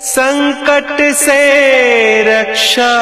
संकट से रक्षा।